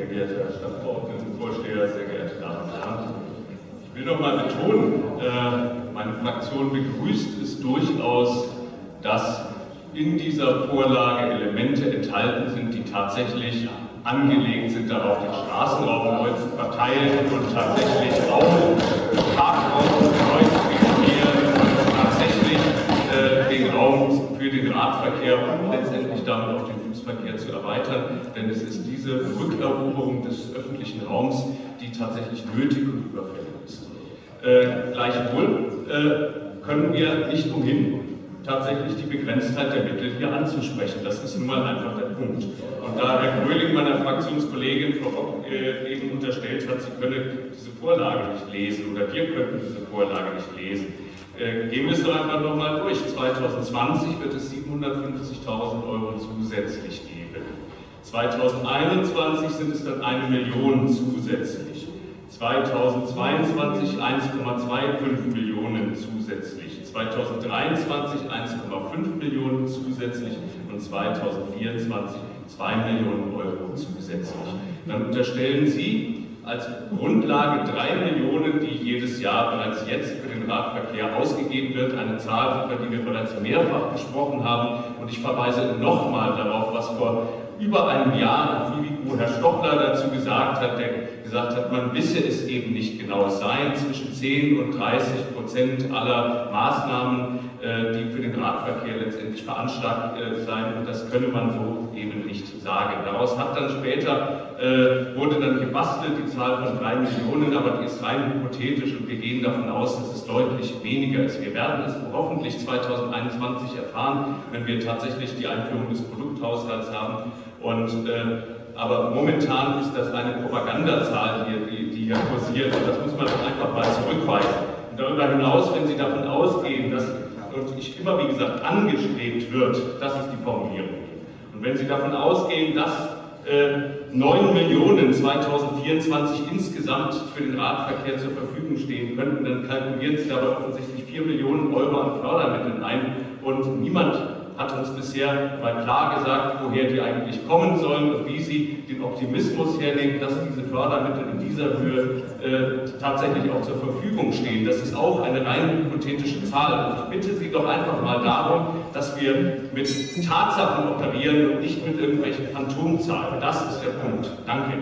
sehr geehrter Herr Stadtverordnetenvorsteher, sehr geehrte Damen und Herren. Ich will noch mal betonen, äh, meine Fraktion begrüßt es durchaus, dass in dieser Vorlage Elemente enthalten sind, die tatsächlich angelegt sind, darauf den Straßenraum neu zu verteilen und tatsächlich für den Radverkehr und letztendlich damit auch den Fußverkehr zu erweitern. Denn es ist diese Rückeroberung des öffentlichen Raums, die tatsächlich nötig und überfällig ist. Äh, gleichwohl äh, können wir nicht umhin, tatsächlich die Begrenztheit der Mittel hier anzusprechen. Das ist nun mal einfach der Punkt. Und da Herr Gröling meiner Fraktionskollegin Frau Bock äh, eben unterstellt hat, sie könne diese Vorlage nicht lesen oder wir könnten diese Vorlage nicht lesen, äh, gehen wir es doch einfach nochmal durch. 2020 wird es 750.000 Euro zusätzlich geben. 2021 sind es dann eine Million zusätzlich. 2022 1,25 Millionen zusätzlich, 2023 1,5 Millionen zusätzlich und 2024 2 Millionen Euro zusätzlich. Dann unterstellen Sie als Grundlage 3 Millionen, die jedes Jahr bereits jetzt für den Radverkehr ausgegeben wird, eine Zahl, über die wir bereits mehrfach gesprochen haben. Und ich verweise nochmal darauf, was vor über einem Jahr Vivico Herr Stochler dazu gesagt hat, der gesagt hat, man wisse es eben nicht genau. Es seien zwischen 10 und 30 Prozent aller Maßnahmen, äh, die für den Radverkehr letztendlich veranschlagt äh, seien. Und das könne man so eben nicht sagen. Daraus hat dann später, äh, wurde dann gebastelt, die Zahl von 3 Millionen, aber die ist rein hypothetisch und wir gehen davon aus, dass es deutlich weniger ist. Wir werden es hoffentlich 2021 erfahren, wenn wir tatsächlich die Einführung des Produkthaushalts haben. Und äh, aber momentan ist das eine Propagandazahl hier, die, die hier kursiert. Und das muss man einfach mal zurückweisen. Und darüber hinaus, wenn Sie davon ausgehen, dass, und ich immer wie gesagt, angestrebt wird, das ist die Formulierung. Und wenn Sie davon ausgehen, dass äh, 9 Millionen 2024 insgesamt für den Radverkehr zur Verfügung stehen könnten, dann kalkulieren Sie dabei offensichtlich 4 Millionen Euro an Fördermitteln ein und niemand hat uns bisher mal klar gesagt, woher die eigentlich kommen sollen und wie sie den Optimismus hernehmen, dass diese Fördermittel in dieser Höhe äh, tatsächlich auch zur Verfügung stehen. Das ist auch eine rein hypothetische Zahl. Ich bitte Sie doch einfach mal darum, dass wir mit Tatsachen operieren und nicht mit irgendwelchen Phantomzahlen. Das ist der Punkt. Danke.